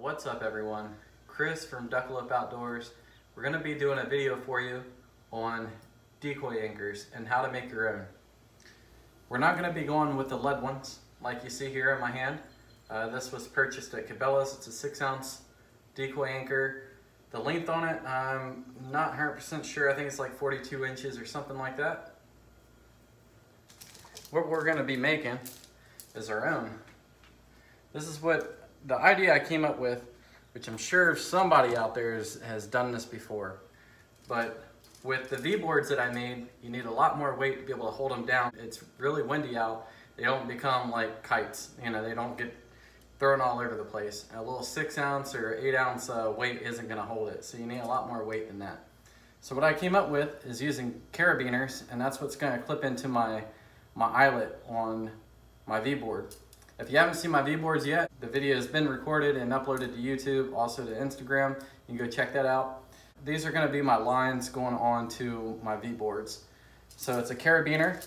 What's up everyone? Chris from Duckalope Outdoors. We're going to be doing a video for you on decoy anchors and how to make your own. We're not going to be going with the lead ones like you see here in my hand. Uh, this was purchased at Cabela's. It's a 6 ounce decoy anchor. The length on it, I'm not 100% sure. I think it's like 42 inches or something like that. What we're going to be making is our own. This is what the idea I came up with, which I'm sure somebody out there is, has done this before. But with the V-boards that I made, you need a lot more weight to be able to hold them down. It's really windy out. They don't become like kites. You know, they don't get thrown all over the place. A little six ounce or eight ounce uh, weight isn't gonna hold it. So you need a lot more weight than that. So what I came up with is using carabiners and that's what's gonna clip into my, my eyelet on my V-board. If you haven't seen my V-boards yet, the video has been recorded and uploaded to YouTube, also to Instagram. You can go check that out. These are gonna be my lines going on to my V-boards. So it's a carabiner,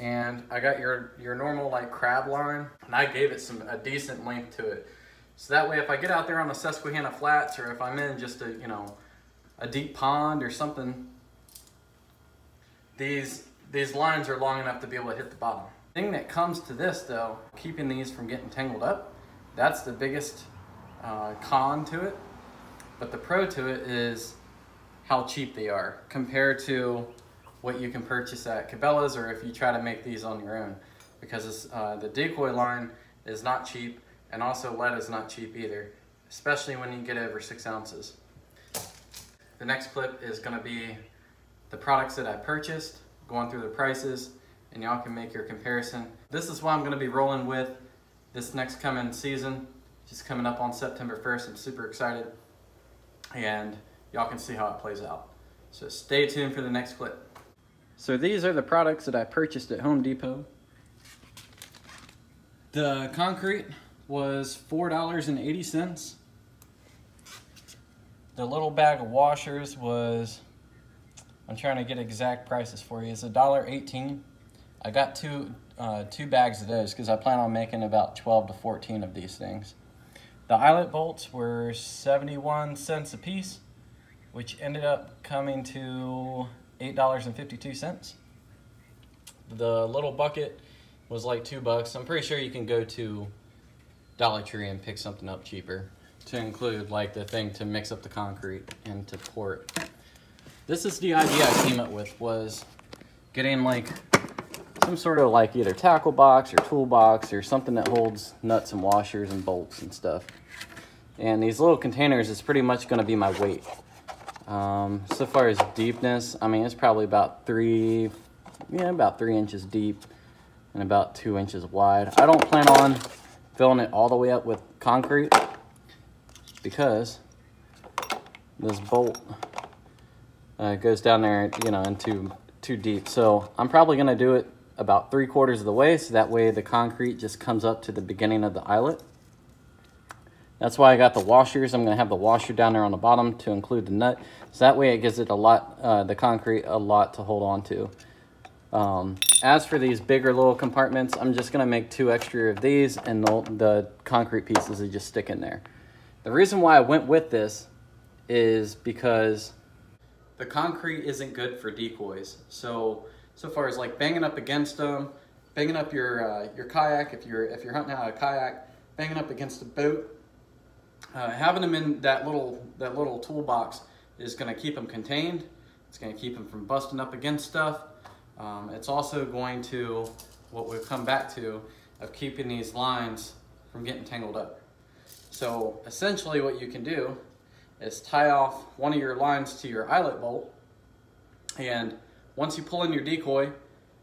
and I got your, your normal like crab line, and I gave it some a decent length to it. So that way if I get out there on the Susquehanna Flats, or if I'm in just a, you know, a deep pond or something, these, these lines are long enough to be able to hit the bottom. Thing that comes to this though, keeping these from getting tangled up, that's the biggest uh, con to it. But the pro to it is how cheap they are compared to what you can purchase at Cabela's or if you try to make these on your own. Because uh, the decoy line is not cheap and also lead is not cheap either, especially when you get over six ounces. The next clip is gonna be the products that I purchased, going through the prices, and y'all can make your comparison. This is what I'm gonna be rolling with this next coming season, just coming up on September 1st. I'm super excited, and y'all can see how it plays out. So stay tuned for the next clip. So these are the products that I purchased at Home Depot. The concrete was $4.80. The little bag of washers was, I'm trying to get exact prices for you, it's $1.18. I got two, uh, two bags of those because I plan on making about 12 to 14 of these things. The eyelet bolts were 71 cents a piece, which ended up coming to $8.52. The little bucket was like two bucks. I'm pretty sure you can go to Dollar Tree and pick something up cheaper to include like the thing to mix up the concrete and to pour it. This is the idea I came up with was getting like some sort of like either tackle box or toolbox or something that holds nuts and washers and bolts and stuff. And these little containers is pretty much gonna be my weight. Um, so far as deepness, I mean, it's probably about three, yeah, about three inches deep and about two inches wide. I don't plan on filling it all the way up with concrete because this bolt uh, goes down there, you know, into too deep. So I'm probably gonna do it about three quarters of the way so that way the concrete just comes up to the beginning of the eyelet. That's why I got the washers. I'm going to have the washer down there on the bottom to include the nut. So that way it gives it a lot, uh, the concrete, a lot to hold on to. Um, as for these bigger little compartments, I'm just going to make two extra of these and the, the concrete pieces that just stick in there. The reason why I went with this is because the concrete isn't good for decoys. So, so far as like banging up against them, banging up your, uh, your kayak, if you're, if you're hunting out a kayak, banging up against a boat, uh, having them in that little that little toolbox is going to keep them contained. It's going to keep them from busting up against stuff. Um, it's also going to, what we've come back to, of keeping these lines from getting tangled up. So essentially what you can do is tie off one of your lines to your eyelet bolt and once you pull in your decoy,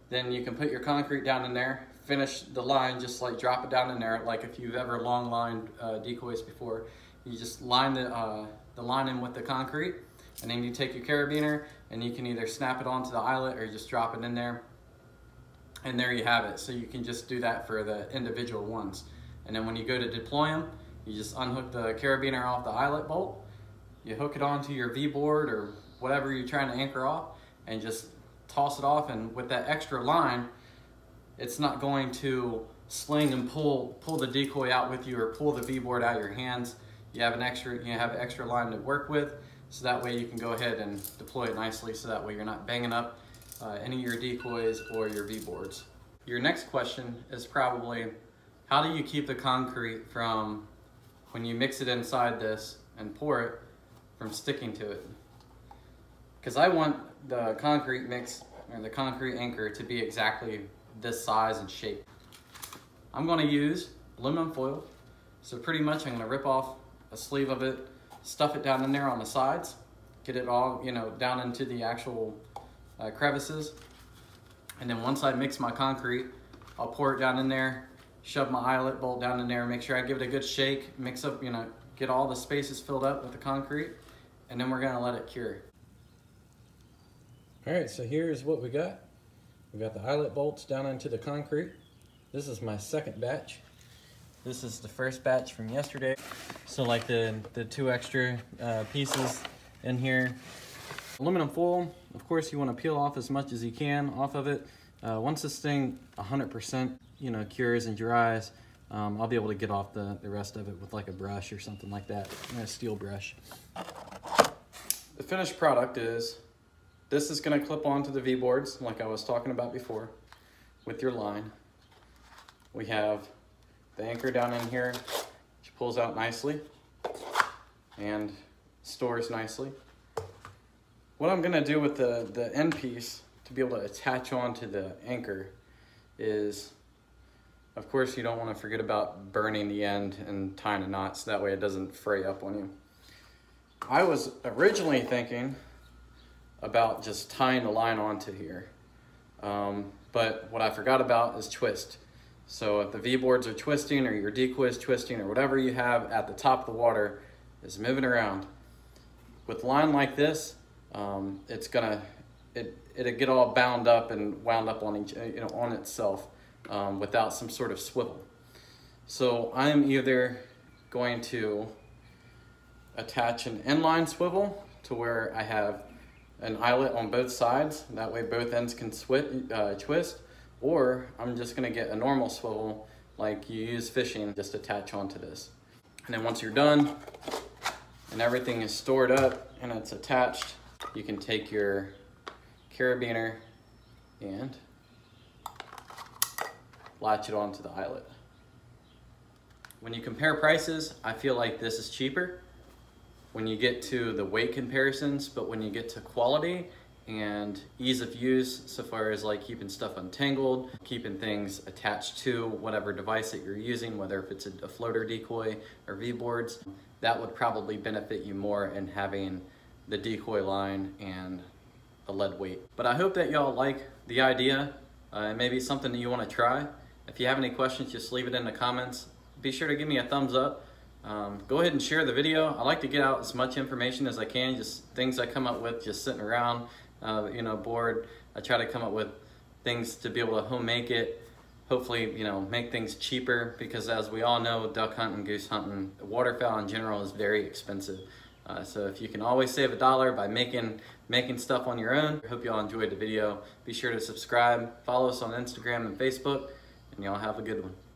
then you can put your concrete down in there, finish the line, just like drop it down in there, like if you've ever long lined uh, decoys before. You just line the, uh, the line in with the concrete, and then you take your carabiner, and you can either snap it onto the eyelet or just drop it in there. And there you have it. So you can just do that for the individual ones. And then when you go to deploy them, you just unhook the carabiner off the eyelet bolt, you hook it onto your V-board or whatever you're trying to anchor off, and just toss it off. And with that extra line, it's not going to sling and pull pull the decoy out with you or pull the V-board out of your hands, you have an extra you have extra line to work with. So that way you can go ahead and deploy it nicely so that way you're not banging up uh, any of your decoys or your V-boards. Your next question is probably, how do you keep the concrete from, when you mix it inside this and pour it, from sticking to it? Because I want the concrete mix, or the concrete anchor to be exactly this size and shape. I'm gonna use aluminum foil. So pretty much I'm gonna rip off a sleeve of it, stuff it down in there on the sides, get it all, you know, down into the actual uh, crevices. And then once I mix my concrete, I'll pour it down in there, shove my eyelet bolt down in there, make sure I give it a good shake, mix up, you know, get all the spaces filled up with the concrete, and then we're gonna let it cure. All right, so here's what we got. We got the eyelet bolts down into the concrete. This is my second batch. This is the first batch from yesterday. So like the, the two extra uh, pieces in here. Aluminum foil, of course you want to peel off as much as you can off of it. Uh, once this thing 100% you know cures and dries, um, I'll be able to get off the, the rest of it with like a brush or something like that, a steel brush. The finished product is, this is going to clip onto the V-boards like I was talking about before with your line. We have the anchor down in here, which pulls out nicely and stores nicely. What I'm gonna do with the, the end piece to be able to attach onto the anchor is, of course you don't wanna forget about burning the end and tying a knot so that way it doesn't fray up on you. I was originally thinking about just tying the line onto here. Um, but what I forgot about is twist. So if the V-boards are twisting or your decoy is twisting or whatever you have at the top of the water is moving around, with line like this, um, it's gonna, it, it'll get all bound up and wound up on each, you know, on itself um, without some sort of swivel. So I'm either going to attach an inline swivel to where I have an eyelet on both sides. That way both ends can uh, twist or I'm just gonna get a normal swivel like you use fishing, just attach onto this. And then once you're done and everything is stored up and it's attached, you can take your carabiner and latch it onto the eyelet. When you compare prices, I feel like this is cheaper when you get to the weight comparisons, but when you get to quality, and ease of use so far as like keeping stuff untangled, keeping things attached to whatever device that you're using, whether if it's a, floater decoy or V-boards, that would probably benefit you more in having the decoy line and a lead weight. But I hope that y'all like the idea. Uh, maybe something that you want to try. If you have any questions, just leave it in the comments. Be sure to give me a thumbs up. Um, go ahead and share the video. I like to get out as much information as I can, just things I come up with just sitting around uh, you know, bored. I try to come up with things to be able to home make it. Hopefully, you know, make things cheaper because as we all know, duck hunting, goose hunting, waterfowl in general is very expensive. Uh, so if you can always save a dollar by making making stuff on your own, I hope y'all enjoyed the video. Be sure to subscribe, follow us on Instagram and Facebook, and y'all have a good one.